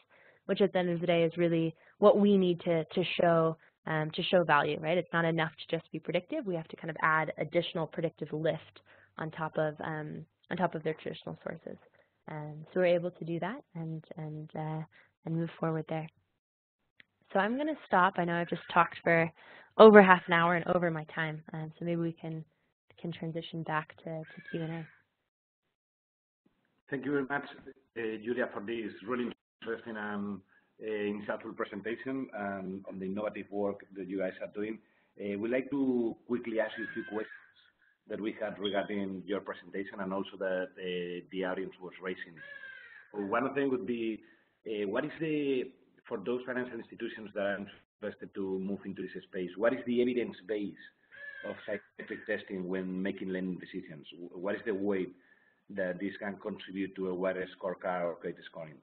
which at the end of the day is really what we need to, to show um, to show value, right? It's not enough to just be predictive. We have to kind of add additional predictive lift on top of um, on top of their traditional sources. Um, so we're able to do that and and uh, and move forward there. So I'm going to stop. I know I've just talked for over half an hour and over my time, um, so maybe we can can transition back to, to Q&A. Thank you very much, uh, Julia, for this really interesting and uh, insightful presentation and on the innovative work that you guys are doing. Uh, we'd like to quickly ask you a few questions that we had regarding your presentation and also that uh, the audience was raising. One of them would be, uh, what is the, for those financial institutions that are interested to move into this space, what is the evidence base of psychometric testing when making lending decisions? What is the way that this can contribute to a wider scorecard or credit scoring?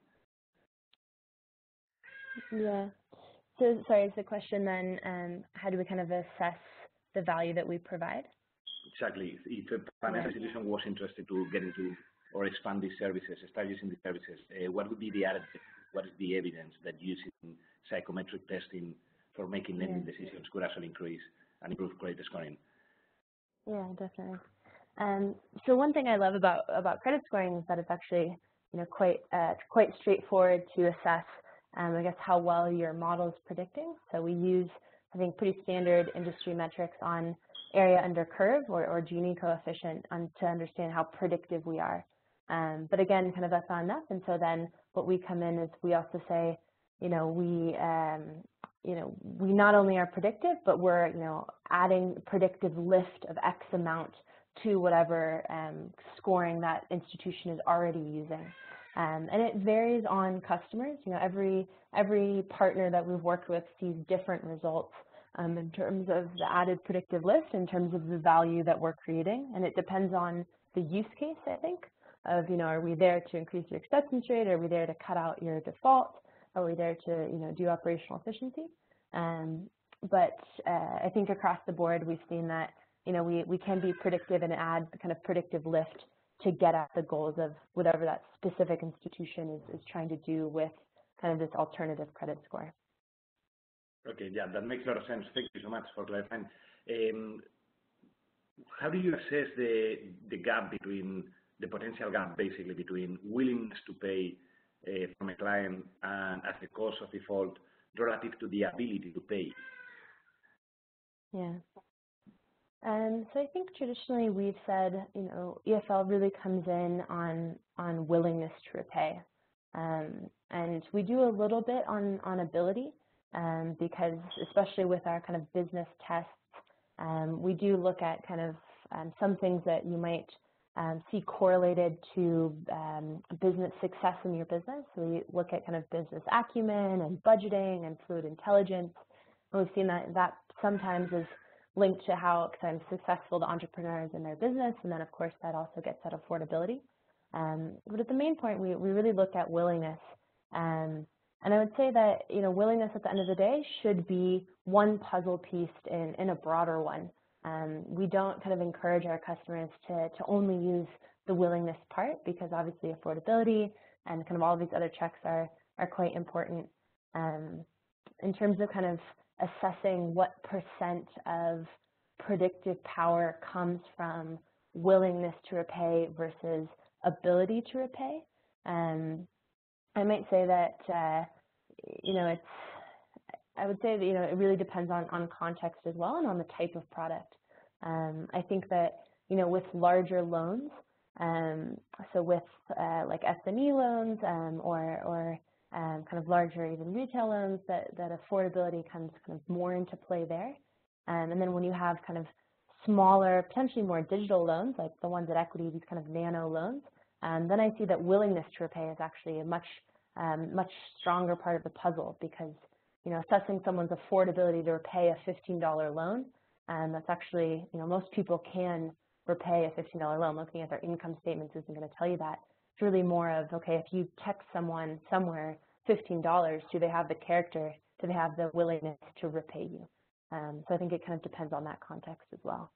Yeah. So sorry, is the question then, um, how do we kind of assess the value that we provide? Exactly. If a financial institution was interested to get into or expand these services, start using these services, uh, what would be the added, what is the evidence that using psychometric testing for making lending yeah. decisions could actually increase and improve credit scoring. Yeah, definitely. Um, so one thing I love about about credit scoring is that it's actually you know quite uh, quite straightforward to assess. Um, I guess how well your model is predicting. So we use I think pretty standard industry metrics on area under curve or, or Gini coefficient on, to understand how predictive we are. Um, but again, kind of that's not enough. And so then what we come in is we also say, you know, we, um, you know, we not only are predictive, but we're, you know, adding predictive lift of X amount to whatever um, scoring that institution is already using. Um, and it varies on customers. You know, every every partner that we've worked with sees different results um, in terms of the added predictive lift, in terms of the value that we're creating, and it depends on the use case. I think of you know, are we there to increase your acceptance rate? Are we there to cut out your default? Are we there to you know do operational efficiency? Um, but uh, I think across the board we've seen that you know we we can be predictive and add kind of predictive lift to get at the goals of whatever that specific institution is, is trying to do with kind of this alternative credit score. Okay, yeah, that makes a lot of sense. Thank you so much for clarifying. Um, how do you assess the the gap between the potential gap, basically, between willingness to pay from a client and as a cause of default relative to the ability to pay? Yeah. Um, so I think traditionally we've said, you know, EFL really comes in on on willingness to repay, um, and we do a little bit on on ability um, because especially with our kind of business tests, um, we do look at kind of um, some things that you might um, see correlated to business success in your business. So we look at kind of business acumen and budgeting and fluid intelligence. And we've seen that that sometimes is linked to how kind of successful the entrepreneur is in their business, and then of course that also gets at affordability. Um, but at the main point, we, we really look at willingness. Um, and I would say that you know willingness at the end of the day should be one puzzle piece in, in a broader one. Um, we don't kind of encourage our customers to, to only use the willingness part because obviously affordability and kind of all these other checks are, are quite important. Um, in terms of kind of assessing what percent of predictive power comes from willingness to repay versus ability to repay. Um, I might say that, uh, you know, it's, I would say that, you know, it really depends on, on context as well and on the type of product. Um, I think that, you know, with larger loans, um, so with uh, like SME loans um, or, or um, kind of larger even retail loans that, that affordability comes kind of more into play there. Um, and then when you have kind of smaller, potentially more digital loans, like the ones at Equity, these kind of nano loans, um, then I see that willingness to repay is actually a much, um, much stronger part of the puzzle because, you know, assessing someone's affordability to repay a $15 loan, And that's actually, you know, most people can repay a $15 loan. Looking at their income statements isn't going to tell you that it's really more of, okay, if you text someone somewhere $15, do they have the character, do they have the willingness to repay you? Um, so I think it kind of depends on that context as well.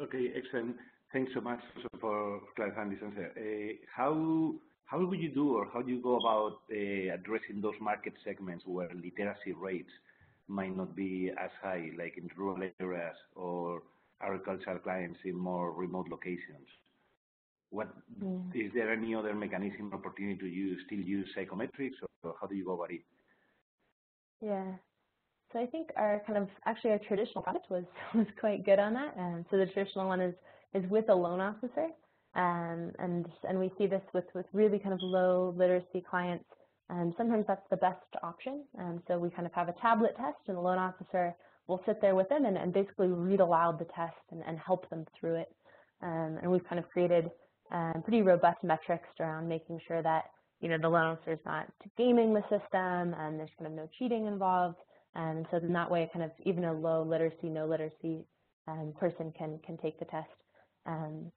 Okay, excellent. Thanks so much for clarifying this answer. Uh, how how would you do or how do you go about uh, addressing those market segments where literacy rates might not be as high, like in rural areas or agricultural clients in more remote locations? What is there any other mechanism or opportunity to use still use psychometrics, or how do you go about it? Yeah. So I think our kind of actually our traditional product was was quite good on that. Um, so the traditional one is is with a loan officer, um, and and we see this with with really kind of low literacy clients. Um, sometimes that's the best option. Um, so we kind of have a tablet test, and the loan officer will sit there with them and, and basically read aloud the test and, and help them through it. Um, and we've kind of created um, pretty robust metrics around making sure that you know the loan officer is not gaming the system and there's kind of no cheating involved. And so in that way, kind of even a low literacy, no literacy um, person can can take the test. Um,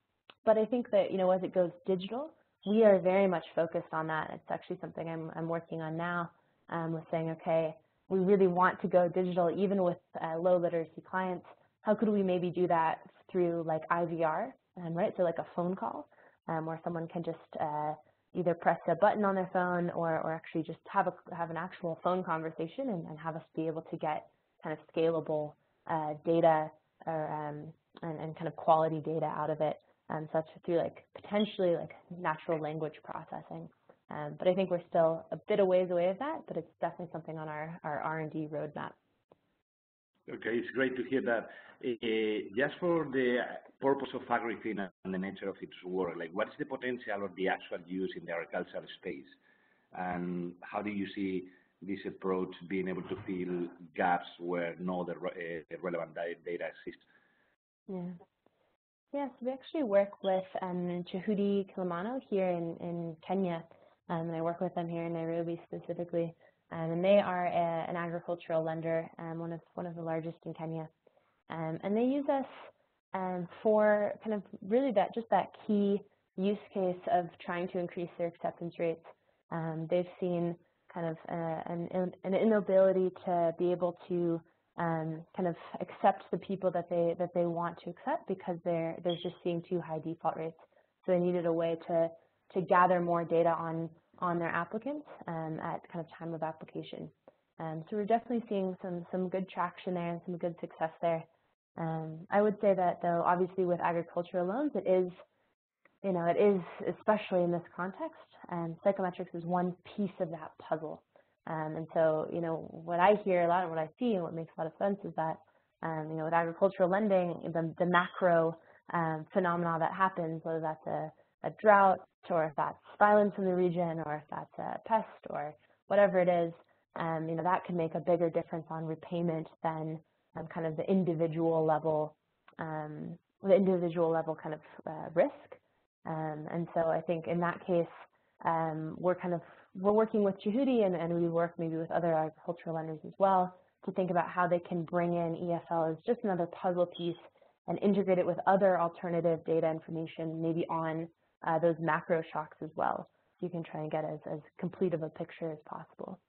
but I think that you know as it goes digital, we are very much focused on that. It's actually something I'm I'm working on now um, with saying, okay, we really want to go digital even with uh, low literacy clients. How could we maybe do that through like IVR, um, right? So like a phone call um, where someone can just uh, either press a button on their phone or, or actually just have a have an actual phone conversation and, and have us be able to get kind of scalable uh, data or um, and, and, kind of quality data out of it. Um, so that's through like potentially like natural language processing. Um, but I think we're still a bit of ways away of that, but it's definitely something on our, our R&D roadmap. Okay, it's great to hear that. Uh, just for the purpose of AgriFin and the nature of its work, like what is the potential of the actual use in the agricultural space? And how do you see this approach being able to fill gaps where no other uh, relevant data exists? Yeah. Yes, we actually work with um, Juhudi Kilimo here in, in Kenya, um, and I work with them here in Nairobi specifically. Um, and they are a, an agricultural lender, um, one of one of the largest in Kenya. Um, and they use us um, for kind of really that just that key use case of trying to increase their acceptance rates. Um, they've seen kind of uh, an, an inability to be able to um, kind of accept the people that they that they want to accept because they're they're just seeing too high default rates. So they needed a way to to gather more data on on their applicants um, at kind of time of application. Um, so we're definitely seeing some some good traction there and some good success there. Um, I would say that though, obviously with agricultural loans, it is, you know, it is especially in this context. Um, psychometrics is one piece of that puzzle. Um, and so, you know, what I hear a lot and what I see and what makes a lot of sense is that, um, you know, with agricultural lending, the, the macro um, phenomena that happens, whether that's a, a drought or if that's violence in the region or if that's a pest or whatever it is, um, you know, that can make a bigger difference on repayment than um, kind of the individual level, um, the individual level kind of uh, risk. And so I think in that case, we're kind of we're working with Juhudi and, and we work maybe with other agricultural lenders as well to think about how they can bring in EFL as just another puzzle piece and integrate it with other alternative data information, maybe on uh, those macro shocks as well. So you can try and get as, as complete of a picture as possible.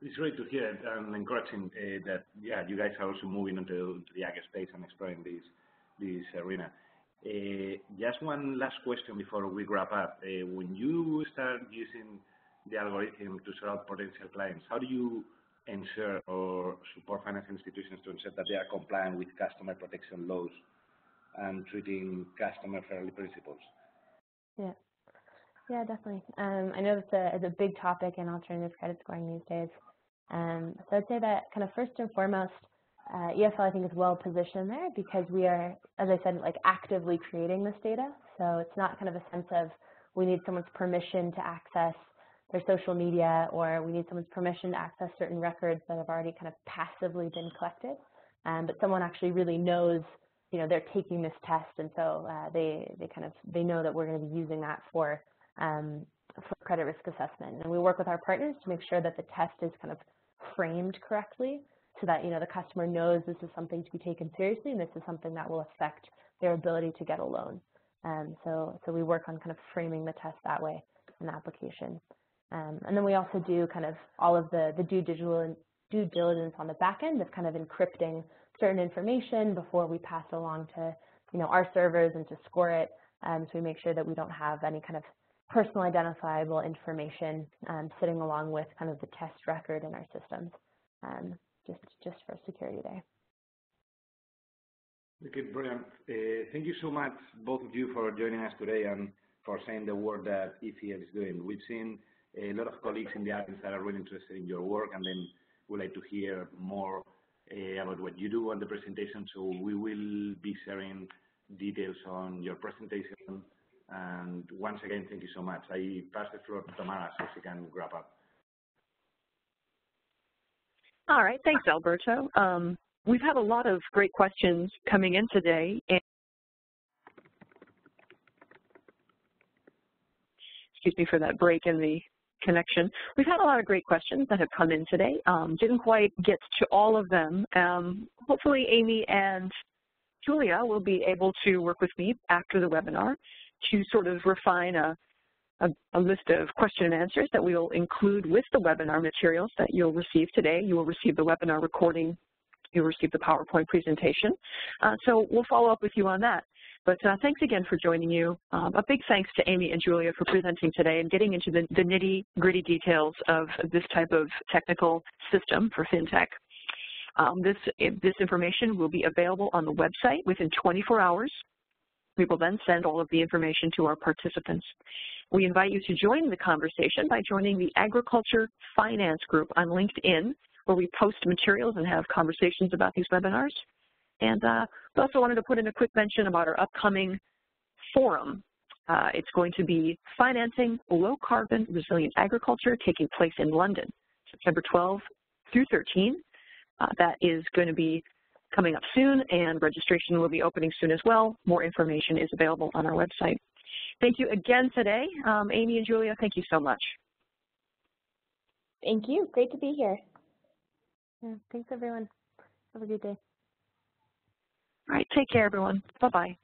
It's great to hear and encouraging uh, that, yeah, you guys are also moving into, into the ag space and exploring this, this arena. Uh, just one last question before we wrap up. Uh, when you start using the algorithm to serve potential clients, how do you ensure or support financial institutions to ensure that they are compliant with customer protection laws and treating customer fairly principles? Yeah. Yeah, definitely. Um, I know it's a big topic in alternative credit scoring these days. Um, so I'd say that kind of first and foremost, uh, EFL I think is well positioned there because we are, as I said, like actively creating this data. So it's not kind of a sense of we need someone's permission to access their social media or we need someone's permission to access certain records that have already kind of passively been collected. Um, but someone actually really knows, you know, they're taking this test and so uh, they, they kind of, they know that we're going to be using that for, um, for credit risk assessment. And we work with our partners to make sure that the test is kind of framed correctly so that you know the customer knows this is something to be taken seriously and this is something that will affect their ability to get a loan. Um, so, so we work on kind of framing the test that way in the application. Um, and then we also do kind of all of the, the due, digital, due diligence on the back end of kind of encrypting certain information before we pass along to you know, our servers and to score it. Um, so we make sure that we don't have any kind of personal identifiable information um, sitting along with kind of the test record in our systems. Um, just, just for security there. Okay, brilliant. Uh, thank you so much, both of you, for joining us today and for saying the work that EFL is doing. We've seen a lot of colleagues in the audience that are really interested in your work, and then we'd like to hear more uh, about what you do on the presentation. So we will be sharing details on your presentation. And once again, thank you so much. I pass the floor to Tamara so she can wrap up. All right, thanks, Alberto. Um, we've had a lot of great questions coming in today. And excuse me for that break in the connection. We've had a lot of great questions that have come in today. Um, didn't quite get to all of them. Um, hopefully Amy and Julia will be able to work with me after the webinar to sort of refine a a, a, list of question and answers that we will include with the webinar materials that you'll receive today. You will receive the webinar recording. You'll receive the PowerPoint presentation. Uh, so we'll follow up with you on that. But uh, thanks again for joining you. Um, a big thanks to Amy and Julia for presenting today and getting into the, the nitty-gritty details of this type of technical system for FinTech. Um, this, this information will be available on the website within 24 hours. We will then send all of the information to our participants. We invite you to join the conversation by joining the Agriculture Finance Group on LinkedIn, where we post materials and have conversations about these webinars. And uh, we also wanted to put in a quick mention about our upcoming forum. Uh, it's going to be Financing Low Carbon Resilient Agriculture taking place in London, September 12 through 13. Uh, that is going to be coming up soon and registration will be opening soon as well. More information is available on our website. Thank you again today. Um, Amy and Julia, thank you so much. Thank you. Great to be here. Yeah, thanks everyone. Have a good day. All right, take care everyone. Bye-bye.